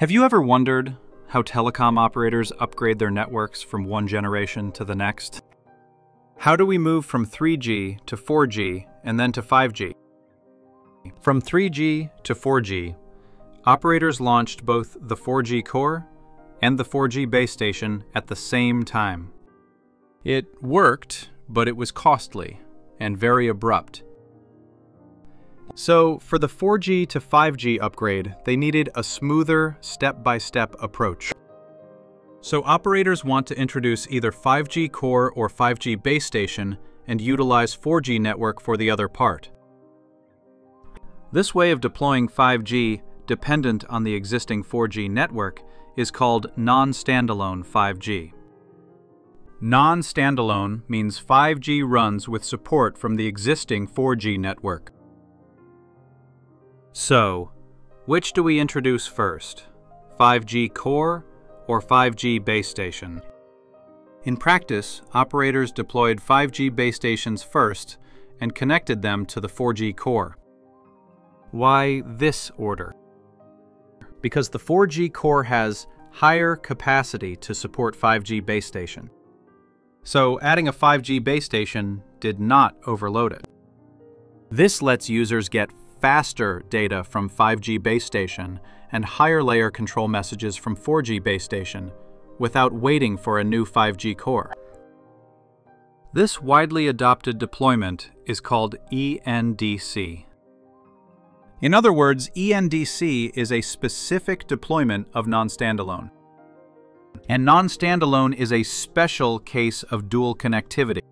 Have you ever wondered how telecom operators upgrade their networks from one generation to the next? How do we move from 3G to 4G and then to 5G? From 3G to 4G, operators launched both the 4G core and the 4G base station at the same time. It worked, but it was costly and very abrupt. So, for the 4G to 5G upgrade, they needed a smoother, step-by-step approach. So operators want to introduce either 5G core or 5G base station and utilize 4G network for the other part. This way of deploying 5G dependent on the existing 4G network is called non-standalone 5G. Non-standalone means 5G runs with support from the existing 4G network. So, which do we introduce first? 5G core or 5G base station? In practice, operators deployed 5G base stations first and connected them to the 4G core. Why this order? Because the 4G core has higher capacity to support 5G base station. So adding a 5G base station did not overload it. This lets users get faster data from 5G base station and higher layer control messages from 4G base station without waiting for a new 5G core. This widely adopted deployment is called ENDC. In other words, ENDC is a specific deployment of non-standalone. And non-standalone is a special case of dual connectivity.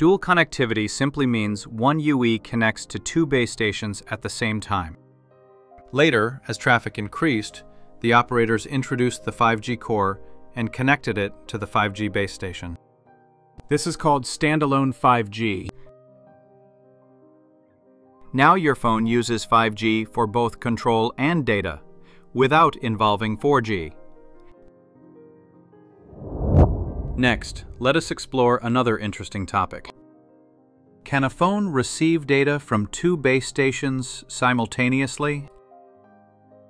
Dual connectivity simply means one UE connects to two base stations at the same time. Later, as traffic increased, the operators introduced the 5G core and connected it to the 5G base station. This is called standalone 5G. Now your phone uses 5G for both control and data, without involving 4G. Next, let us explore another interesting topic. Can a phone receive data from two base stations simultaneously?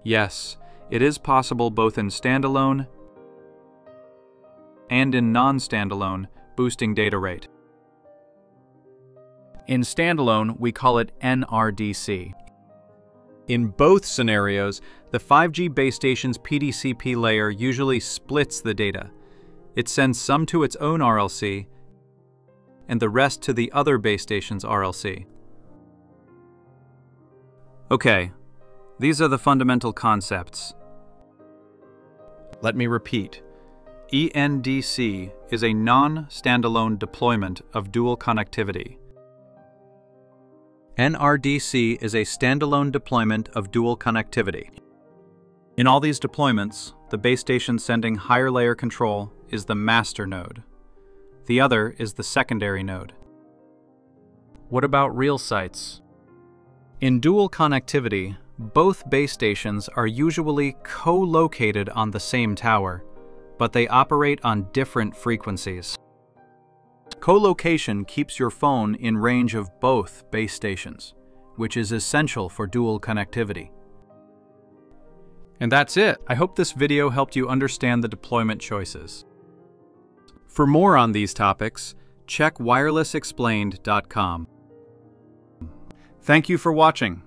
Yes, it is possible both in standalone and in non-standalone, boosting data rate. In standalone, we call it NRDC. In both scenarios, the 5G base station's PDCP layer usually splits the data, it sends some to its own RLC and the rest to the other base station's RLC. Okay, these are the fundamental concepts. Let me repeat. ENDC is a non-standalone deployment of dual connectivity. NRDC is a standalone deployment of dual connectivity. In all these deployments, the base station sending higher layer control is the master node. The other is the secondary node. What about real sites? In dual connectivity, both base stations are usually co-located on the same tower, but they operate on different frequencies. Co-location keeps your phone in range of both base stations, which is essential for dual connectivity. And that's it. I hope this video helped you understand the deployment choices. For more on these topics, check wirelessexplained.com. Thank you for watching.